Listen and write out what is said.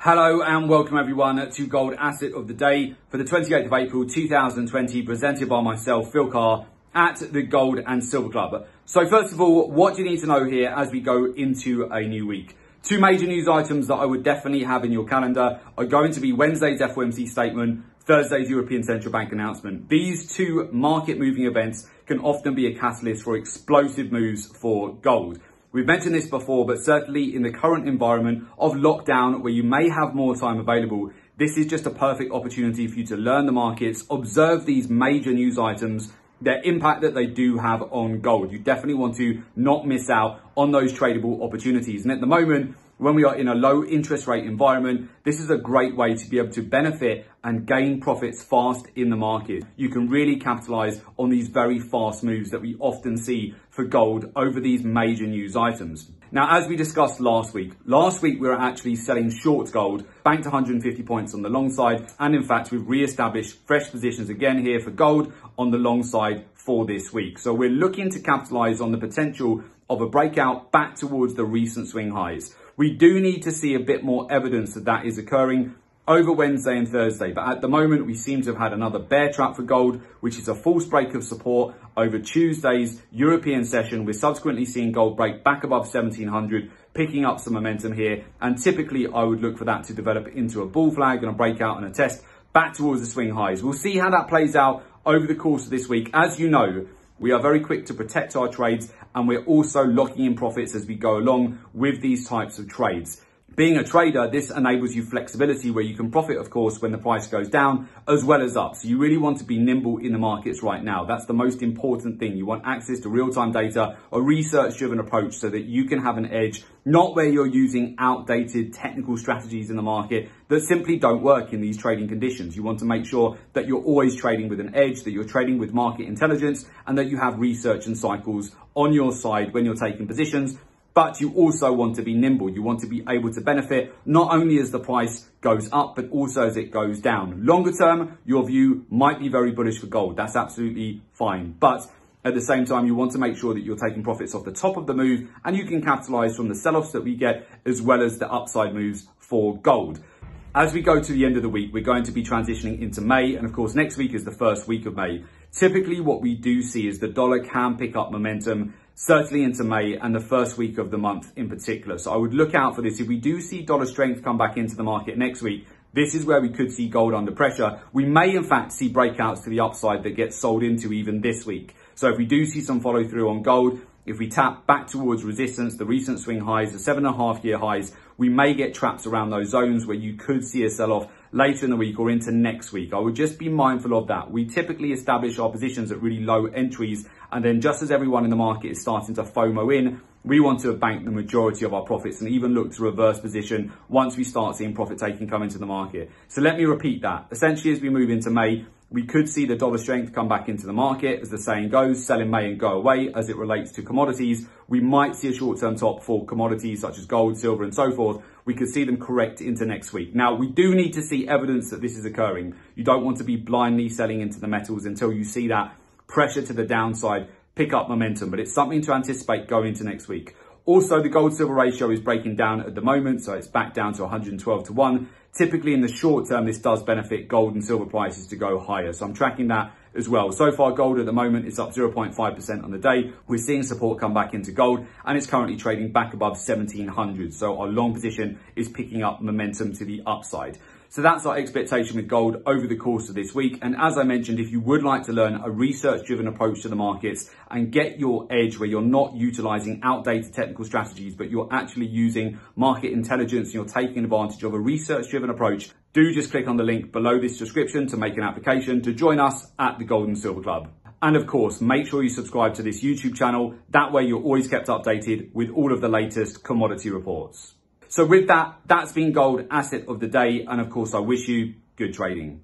Hello and welcome everyone to Gold Asset of the Day for the 28th of April 2020, presented by myself, Phil Carr, at the Gold and Silver Club. So first of all, what do you need to know here as we go into a new week? Two major news items that I would definitely have in your calendar are going to be Wednesday's FOMC statement, Thursday's European Central Bank announcement. These two market moving events can often be a catalyst for explosive moves for gold. We've mentioned this before, but certainly in the current environment of lockdown where you may have more time available, this is just a perfect opportunity for you to learn the markets, observe these major news items, their impact that they do have on gold. You definitely want to not miss out on those tradable opportunities. And at the moment, when we are in a low interest rate environment, this is a great way to be able to benefit and gain profits fast in the market. You can really capitalize on these very fast moves that we often see for gold over these major news items. Now, as we discussed last week, last week we were actually selling short gold, banked 150 points on the long side. And in fact, we've re-established fresh positions again here for gold on the long side for this week. So we're looking to capitalize on the potential of a breakout back towards the recent swing highs. We do need to see a bit more evidence that that is occurring over Wednesday and Thursday. But at the moment, we seem to have had another bear trap for gold, which is a false break of support over Tuesday's European session. We're subsequently seeing gold break back above 1700, picking up some momentum here. And typically, I would look for that to develop into a bull flag and a breakout and a test back towards the swing highs. We'll see how that plays out over the course of this week. As you know, we are very quick to protect our trades and we're also locking in profits as we go along with these types of trades. Being a trader, this enables you flexibility where you can profit, of course, when the price goes down as well as up. So you really want to be nimble in the markets right now. That's the most important thing. You want access to real-time data, a research-driven approach so that you can have an edge, not where you're using outdated technical strategies in the market that simply don't work in these trading conditions. You want to make sure that you're always trading with an edge, that you're trading with market intelligence, and that you have research and cycles on your side when you're taking positions but you also want to be nimble. You want to be able to benefit not only as the price goes up, but also as it goes down. Longer term, your view might be very bullish for gold. That's absolutely fine. But at the same time, you want to make sure that you're taking profits off the top of the move and you can capitalize from the sell-offs that we get as well as the upside moves for gold. As we go to the end of the week, we're going to be transitioning into May. And of course, next week is the first week of May. Typically, what we do see is the dollar can pick up momentum certainly into May and the first week of the month in particular. So I would look out for this. If we do see dollar strength come back into the market next week, this is where we could see gold under pressure. We may in fact see breakouts to the upside that get sold into even this week. So if we do see some follow through on gold, if we tap back towards resistance, the recent swing highs, the seven and a half year highs, we may get traps around those zones where you could see a sell off later in the week or into next week. I would just be mindful of that. We typically establish our positions at really low entries. And then just as everyone in the market is starting to FOMO in, we want to bank the majority of our profits and even look to reverse position once we start seeing profit taking come into the market. So let me repeat that. Essentially, as we move into May, we could see the dollar strength come back into the market. As the saying goes, sell in May and go away as it relates to commodities. We might see a short-term top for commodities such as gold, silver and so forth. We could see them correct into next week. Now, we do need to see evidence that this is occurring. You don't want to be blindly selling into the metals until you see that pressure to the downside pick up momentum, but it's something to anticipate going into next week. Also, the gold silver ratio is breaking down at the moment, so it's back down to 112 to 1. Typically in the short term, this does benefit gold and silver prices to go higher. So I'm tracking that as well. So far, gold at the moment is up 0.5% on the day. We're seeing support come back into gold and it's currently trading back above 1700. So our long position is picking up momentum to the upside. So that's our expectation with gold over the course of this week. And as I mentioned, if you would like to learn a research driven approach to the markets and get your edge where you're not utilizing outdated technical strategies, but you're actually using market intelligence and you're taking advantage of a research driven approach, do just click on the link below this description to make an application to join us at the Gold and Silver Club. And of course, make sure you subscribe to this YouTube channel. That way you're always kept updated with all of the latest commodity reports. So with that, that's been gold asset of the day. And of course, I wish you good trading.